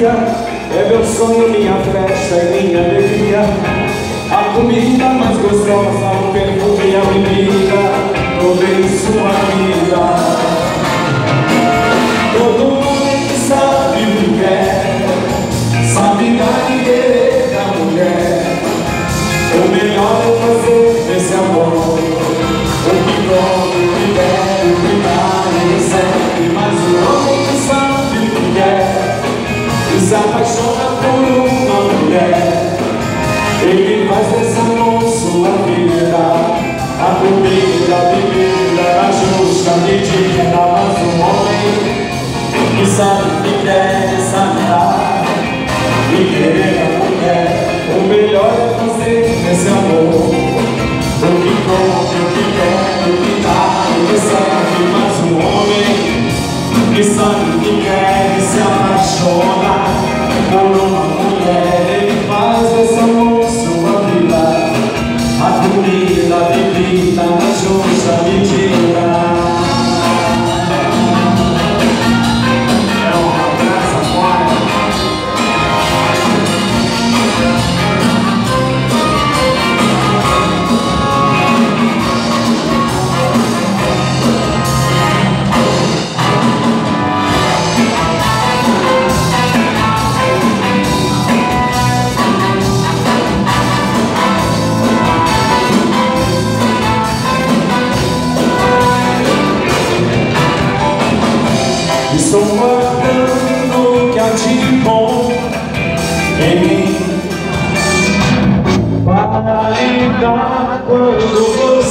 fantasia É meu sonho, minha festa e minha alegria. A comida mais gostosa, o perfume e a bebida Tudo em sua vida. Todo homem que sabe o que quer Sabe dar e querer da mulher. O melhor é fazer desse amor O que come, Se apaixona por uma mulher. Ele faz desse amor sua vida A comida, a bebida, a justa medida Mas o homem. Que sabe o que quer e sabe E querer a mulher O melhor é fazer esse amor. O que come, o que quer, o que dá e recebe Mas um homem. Que sabe o que quer e se apaixona Por Estou guardando o que há de bom em mim. Para lembrar quando